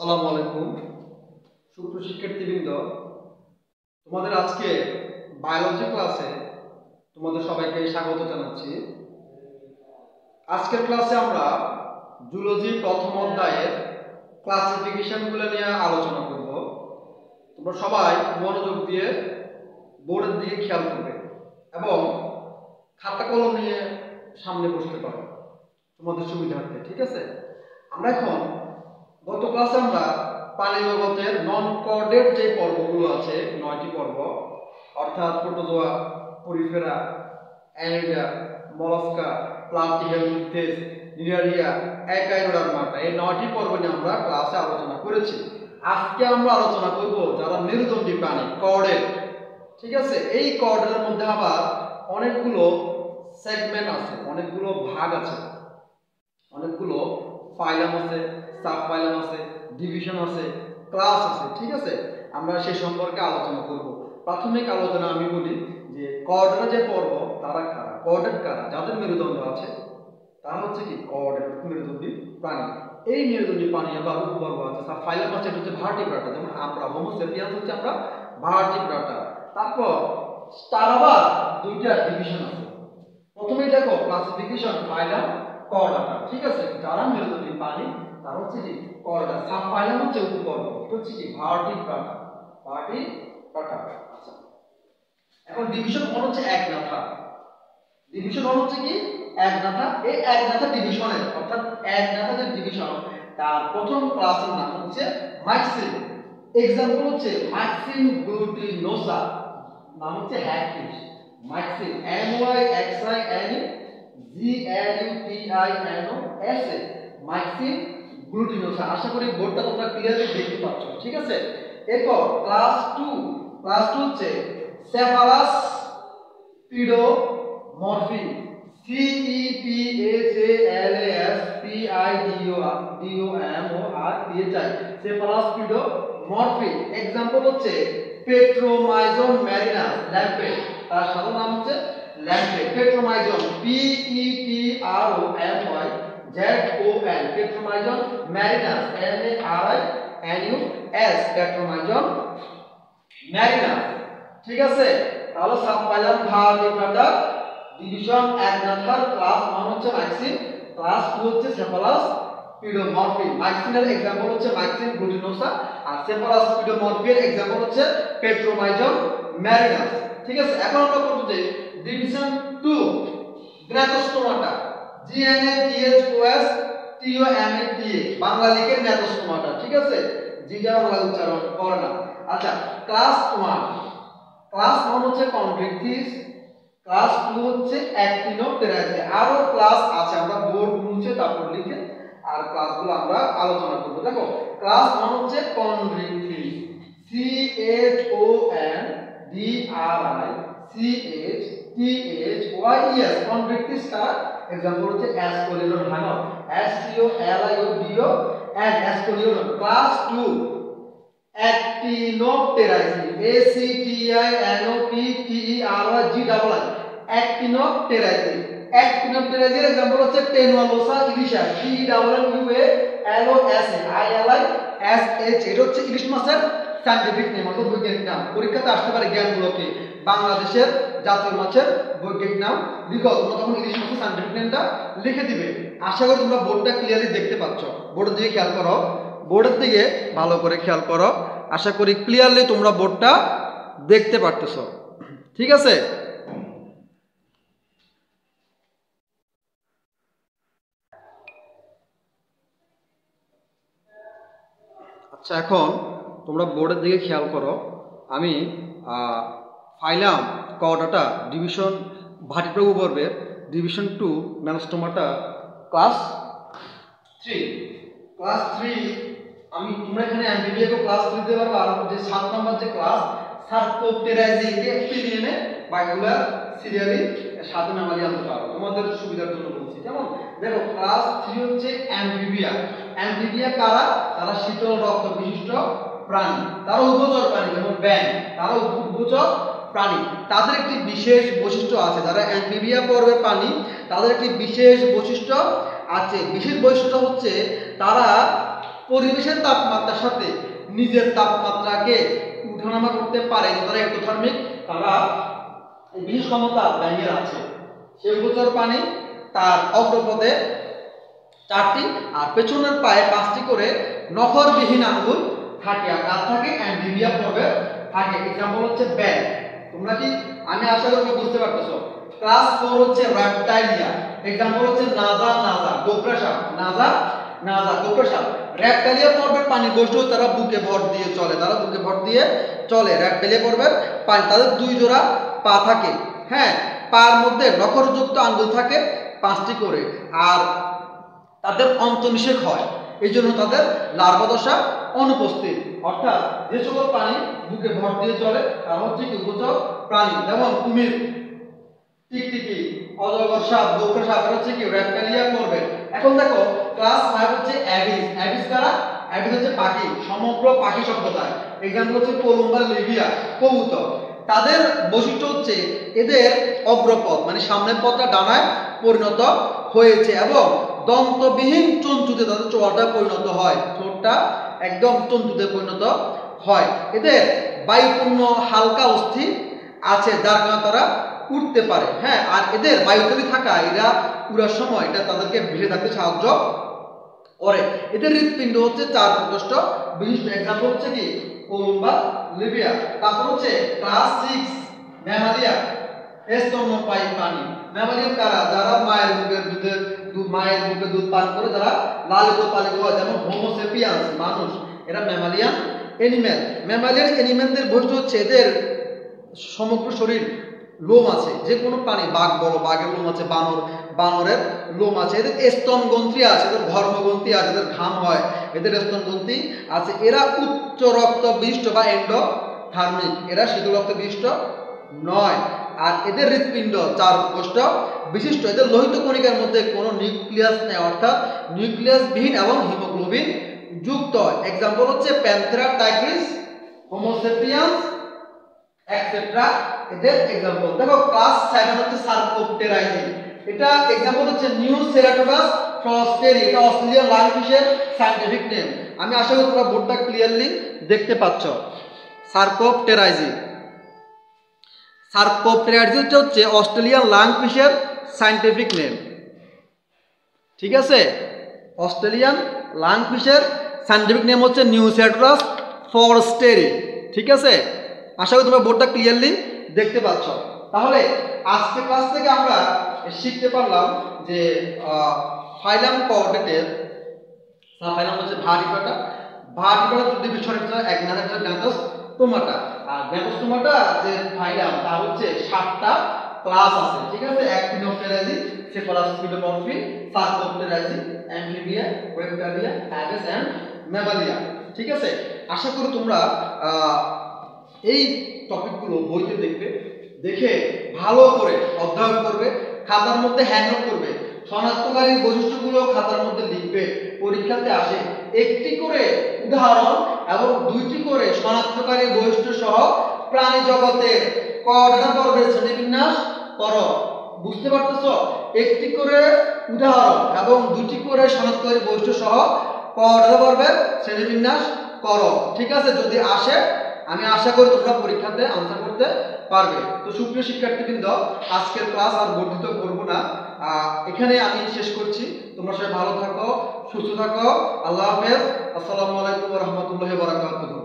সালামু আলাইকুম। সুপ্রিয় শিক্ষার্থীবৃন্দ, তোমাদের আজকে বায়োলজি ক্লাসে তোমাদের সবাইকে স্বাগত জানাচ্ছি। আজকের ক্লাসে আমরা জুলজি প্রথম অধ্যায়ের ক্লাসিফিকেশনগুলো নিয়ে আলোচনা করব। তোমরা সবাই মনোযোগ দিয়ে বোর্ডের দিকে খেয়াল করবে এবং খাতা কলম নিয়ে সামনে বসতে পারো। তোমাদের সুবিধার্থে, ঠিক আছে? আমরা এখন গত ক্লাসে আমরা পানি জগতের নন কর্ডের যে পর্বগুলো আছে, নয়টি পর্ব, অর্থাৎ প্রোটোজোয়া পরিফেরা অ্যানিডা মলস্কা প্লান্টিহেলমিথেস নিরারিয়া অ্যাকাইরোডারমাটা এই নয়টি পর্ব নিয়ে আমরা ক্লাসে আলোচনা করেছি। আজকে আমরা আলোচনা করব যারা মেরুদণ্ডী প্রাণী কর্ডের ঠিক আছে? এই কর্ডের মধ্যে আবার অনেকগুলো সেগমেন্ট আছে, অনেকগুলো ভাগ আছে, অনেকগুলো ফাইলাম আছে সাব আছে ডিভিশন আছে ক্লাস আছে, ঠিক আছে? আমরা সে সম্পর্কে আলোচনা করব। প্রাথমিক আলোচনা আমি বলি যে কর্ডের যে পর্ব, তারা কারা? কর্ডেট কারা? যাদের মেরুদণ্ড আছে, তারা হচ্ছে কি? কর্ডেট মেরুদণ্ডী প্রাণী। এই মেরুদণ্ডী প্রাণী আবার উপপর্ব আছে, সাব ফাইলাম আছে এটা হচ্ছে ভার্টিব্রাটা যেমন আমরা হোমোসেপিয়ান্স হচ্ছে আমরা ভার্টিব্রাটা তারপর তার আবার দুইটা ডিভিশন আছে। প্রথমেই দেখো ক্লাসিফিকেশন ফাইলাম কর্ডাটা ঠিক আছে? যারা মেরুদণ্ডী প্রাণী তার হচ্ছে কি কর্ডা সাব ফাইলাম হচ্ছে এটা হচ্ছে কি? ভার্টিব্রাটা ভার্টিব্রাটা আচ্ছা। এখন ডিভিশন ওয়ান হচ্ছে এক নাথা। ডিভিশন ওয়ান হচ্ছে কি? এক নাথা। এই এক নাথা ডিভিশনের অর্থাৎ এক নাথা যে ডিভিশন তার প্রথম ক্লাসের নাম হচ্ছে মাইক্সিন এক্সাম্পল হচ্ছে মাইক্সিন গ্লুটিনোসা। নাম হচ্ছে hagfish Myxine M Y X I N G N U T I N O S A. Myxine glutinosa আশা করি বোর্ডটা তোমরা ক্লিয়ারলি দেখতে পাচ্ছ, ঠিক আছে? এরপর ক্লাস 2 ক্লাস 2 হচ্ছে Cephalaspidomorphi C E P H A L A S P I D O D O M O R P H I Cephalaspidomorphi example হচ্ছে পেট্রোমাইজন ম্যারিনাস ল্যাম্পে তার সাধারণ নাম হচ্ছে lamprey Petromyzon P E T R O M Y Z-O-N Tetromyzon marinus M-A-R-I-N-U-S Tetromyzon marinus ঠিক আছে? তাহলে সাবমাইলার ভাগ এটা ডিভিশন এক নাথার ক্লাস ওয়ান হচ্ছে মাইক্সিন ক্লাস টু হচ্ছে সেফালাস পিডোমরফি মাইক্সিনের एग्जांपल হচ্ছে মাইক্সিন গুডিনোসা আর সেফালাস পিডোমরফিনের एग्जांपल হচ্ছে পেট্রোমাইজম ম্যারিনাস ঠিক আছে? এখন আমরা করব যে division two Gnathostomata G N A T H O S T O M A T A Bangla লিখে গ্রাটোস্টোমাটা ঠিক আছে? জিটা বাংলা উচ্চারণ করে না। আচ্ছা ক্লাস 1 ক্লাস 1 হচ্ছে কমপ্লিট কনভেক্টিস ক্লাস 2 হচ্ছে এক দিনও অ্যাক্টিনোটেরাইজে আরও ক্লাস আছে, আমরা বোর্ড মুছে তারপর লিখে আর ক্লাসগুলো আমরা আলোচনা করব। দেখো ক্লাস 1 হচ্ছে কনভেক্টিস C H O N D R I C H T H Y E S কনভেক্টিস car example হচ্ছে অ্যাসকোলিডন হাইমর S C O L I O D O N Scoliodon class 2 Actinopterygii A C T I N O P T E R Y G double I Actinopterygii অ্যাক্টিনোপটেরাইজির example হচ্ছে Tenualosa ilisha T double N U A L O S A I L I S H এটা হচ্ছে ইলিশ মাছের scientific name অর্থাৎ বৈজ্ঞানিক নাম পরীক্ষাতে আসতে পারে জ্ঞানগুলোকে বাংলাদেশের জাতীয় মাছের বৈজ্ঞানিক নাম লিখো তোমরা তখন ইলিশ মাছের সায়েন্টিফিক নেমটা লিখে দিবে। আশা করি তোমরা বোর্ডটা ক্লিয়ারলি দেখতে পাচ্ছ। বোর্ডের দিকে খেয়াল করো। বোর্ডের দিকে ভালো করে খেয়াল করো। আশা করি ক্লিয়ারলি তোমরা বোর্ডটা দেখতে পারতেছ। ঠিক আছে? আচ্ছা এখন তোমরা বোর্ডের দিকে খেয়াল করো। আমি ফাইলাম কডাটা ডিভিশন ভাটিপ্রভু পর্বের ডিভিশন টু ম্যানস্টোমাটা ক্লাস থ্রি। ক্লাস থ্রি, আমি তোমরা এখানে এমবিবিএ ক্লাস দিতে পারব, আর যে সাত নম্বর যে ক্লাস সার্কোপটেরাইজিং একটি নিয়ে নে বা এগুলা সিরিয়ালি সাথে নামালি আনতে পারো। তোমাদের সুবিধার জন্য বলছি যেমন দেখো, ক্লাস থ্রি হচ্ছে অ্যাম্ফিবিয়া অ্যাম্ফিবিয়া কারা? তারা শীতল রক্ত বিশিষ্ট প্রাণী তারা উভচর প্রাণী, যেমন ব্যাং তারা উভচর প্রাণী। তাদের একটি বিশেষ বৈশিষ্ট্য আছে, যারা অ্যাম্ফিবিয়া পর্বের প্রাণী, তাদের একটি বিশেষ বৈশিষ্ট্য আছে। বিশেষ বৈশিষ্ট্য হচ্ছে তারা পরিবেশের তাপমাত্রার সাথে নিজের তাপমাত্রাকে উঠানামা করতে পারে যারা এক্টোথার্মিক তারা বিশেষ ক্ষমতা ব্যাঙের আছে। সে গোচর পানি তার অগ্রপদে চারটি আর পেছনের পায়ে পাঁচটি করে নখরবিহীন আঙ্গুল থাকে আর কার থাকে অ্যান্ডিবিয়া পর্বে থাকে এক্সাম্পল হচ্ছে ব্যাগ তোমরা কি, আমি আশা করি বুঝতে পারতেছো? ক্লাস ফোর হচ্ছে র্যাপটাইলিয়া এক্সাম্পল হচ্ছে নাজা নাজা গোবরা সাপ নাজা নাজা গোবরা সাপ র্যাপটাইলিয়া পর্বের পানি, গোষ্ঠ, তারা বুকে ভর দিয়ে চলে, তারা বুকে ভর দিয়ে চলে র্যাপটাইলিয়া পর্বের পানি, তাদের দুই জোড়া পা থাকে। হ্যাঁ পার মধ্যে নখরযুক্ত আঙ্গুল থাকে পাঁচটি করে, আর তাদের অন্তনিষেক হয়। এই জন্য তাদের লার্ভা দশা অনুপস্থিত। অর্থাৎ যে সকল প্রাণী বুকে ভর দিয়ে চলে, তারা হচ্ছে কি উভচর প্রাণী, যেমন কুমির। টিকটিকি অজগর সাপ দৌড়া সাপ, এরা হচ্ছে কি র্যাপটালিয়া করবে। এখন দেখো ক্লাস ফাইভ হচ্ছে অ্যাবিস অ্যাবিস কারা অ্যাবিস হচ্ছে পাখি, সমগ্র পাখি সভ্যতায়। এক্সাম্পল হচ্ছে কোলম্বা লিবিয়া, কবুতর। তাদের বৈশিষ্ট্য হচ্ছে, এদের অগ্রপথ মানে সামনের পথটা ডানায় পরিণত হয়েছে এবং দন্তবিহীন চঞ্চুতে তাদের চোয়াটা পরিণত হয়। ঠোঁটটা একদম চঞ্চুতে পরিণত হয়। এদের বায়ুপূর্ণ হালকা অস্থি আছে, যার কারণে তারা উঠতে পারে। হ্যাঁ আর এদের বায়ুতলি থাকা, এরা উড়ার সময় এটা তাদেরকে ভেসে থাকতে সাহায্য করে। এদের হৃৎপিণ্ড হচ্ছে চার প্রকোষ্ঠ। বিশিষ্ট এক্সাম্পল হচ্ছে কি? লিবিয়া। তারপর হচ্ছে ক্লাস সিক্স, ম্যামালিয়া। স্তন্যপায়ী প্রাণী ম্যামালিয়ান কারা? যারা মায়ের দুধের দুধ মায়ের বুকে দুধ পান করে যারা লালিত পালিত হয় যেমন হোমোসেপিয়ান্স মানুষ, এরা ম্যামালিয়ান এনিম্যাল ম্যামালিয়ান এনিম্যালদের বৈশিষ্ট্য হচ্ছে এদের সমগ্র শরীর লোম আছে যে কোনো প্রাণী, বাঘ বলো, বাঘের লোম আছে, বানর, বানরের লোম আছে, এদের স্তন গ্রন্থি আছে, এদের ধর্মগ্রন্থি আছে, এদের ঘাম হয়, এদের স্তন গ্রন্থি আছে। এরা উচ্চ রক্ত বিষ্ট বা এন্ডো থার্মিক এরা শীতল রক্ত বিষ্ট নয়। আর এদের হৃৎপিণ্ড চার কোষ্ঠ বিশিষ্ট এদের লোহিত কণিকার মধ্যে কোনো নিউক্লিয়াস নেই, অর্থাৎ নিউক্লিয়াস বিহীন এবং হিমোগ্লোবিন যুক্ত। এক্সাম্পল হচ্ছে Panthera, tigris Homo sapiens etcetera এদের এক্সাম্পল দেখো ক্লাস 7 হচ্ছে সার্কোপটেরাইজিং এটা এক্সাম্পল হচ্ছে নিউ সেরাটোগাস ফ্রস্টেরি এটা অস্ট্রেলিয়ান লাংফিশের সায়েন্টিফিক নেম আমি আশা করি তোমরা বোর্ডটা ক্লিয়ারলি দেখতে পাচ্ছ। সার্কোপটেরাইজিং সার্কোপটেরাইজিং হচ্ছে অস্ট্রেলিয়ান লাংফিশের সায়েন্টিফিক নেম ঠিক আছে অস্ট্রেলিয়ান লাংফিশের সায়েন্টিফিক নেম হচ্ছে নিউ সেরাটোগাস ফরস্টেরি ঠিক আছে আশা করি তোমরা বোর্ডটা ক্লিয়ারলি দেখতে পাচ্ছ তাহলে আজকে ক্লাস থেকে আমরা শিখতে পারলাম যে ফাইলাম কোঅর্ডিনেটের ফাইলাম হচ্ছে ভারিপাটা ভারিপাটা দুটি বিষয় এক হচ্ছে গ্যান্থোস টোমাটা আর গ্যান্থোস যে ফাইলাম তা হচ্ছে সাতটা ক্লাস আছে, ঠিক আছে? Actinopterygii cephalaspidomorphi sarcopterygii amphibia reptilia aves and mammalia ঠিক আছে? আশা করি তোমরা এই টপিকগুলো বইতে দেখবে, দেখে ভালো করে অধ্যয়ন করবে, খাতার মধ্যে হ্যান্ড করবে শনাক্তকারীর বৈশিষ্ট্যগুলো খাতার মধ্যে লিখবে, পরীক্ষাতে আসে, একটি করে উদাহরণ এবং দুইটি করে শনাক্তকারী বৈশিষ্ট্য প্রাণী জগতের কডাটা পর্বের শ্রেণীবিন্যাস? করো বুঝতে পারতেছ? একটি করে উদাহরণ এবং দুটি করে শনাক্তকারী বৈশিষ্ট্য সহ কডাটা পর্বের শ্রেণীবিন্যাস? করো ঠিক আছে? যদি আসে, আমি আশা করি তোমরা পরীক্ষাতে আনসার করতে পারবে। তো সুপ্রিয় শিক্ষার্থীবৃন্দ, আজকের ক্লাস আর বর্ধিত করব না। এখানে আমি শেষ করছি। তোমরা সবাই ভালো থাকো, সুস্থ থাকো। আল্লাহ হাফেজ। আসসালামু আলাইকুম রহমতুল্লাহ বারাকাতুহু।